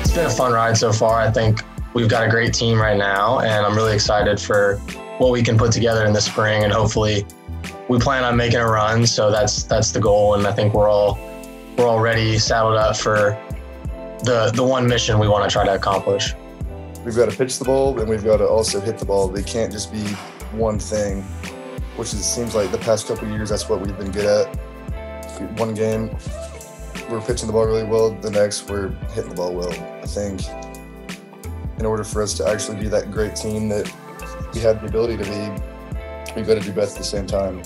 It's been a fun ride so far. I think we've got a great team right now, and I'm really excited for what we can put together in the spring. And hopefully, we plan on making a run. So that's that's the goal, and I think we're all we're already saddled up for the the one mission we want to try to accomplish. We've got to pitch the ball, and we've got to also hit the ball. They can't just be one thing, which it seems like the past couple years that's what we've been good at. One game, we're pitching the ball really well. The next, we're hitting the ball well. I think in order for us to actually be that great team that we have the ability to be, we've got to do both at the same time.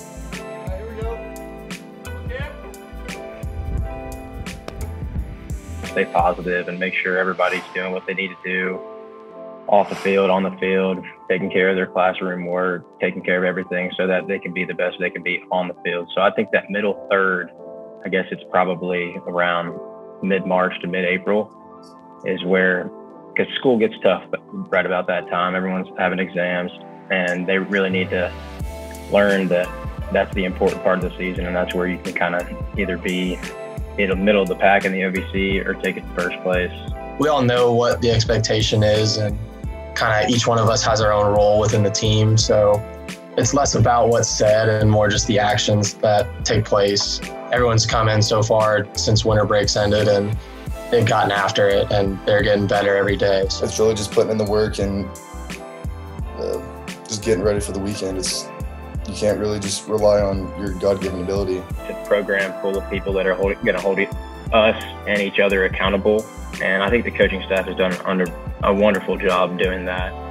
Stay positive and make sure everybody's doing what they need to do off the field, on the field, taking care of their classroom work, taking care of everything so that they can be the best they can be on the field. So I think that middle third, I guess it's probably around mid March to mid April, is where, because school gets tough right about that time. Everyone's having exams and they really need to learn that that's the important part of the season and that's where you can kind of either be in the middle of the pack in the OVC or take it first place. We all know what the expectation is, and kind of each one of us has our own role within the team. So it's less about what's said and more just the actions that take place. Everyone's come in so far since winter breaks ended, and they've gotten after it, and they're getting better every day. So. It's really just putting in the work and uh, just getting ready for the weekend. It's you can't really just rely on your God-given ability. It's a program full of people that are going to hold us and each other accountable, and I think the coaching staff has done under a wonderful job doing that.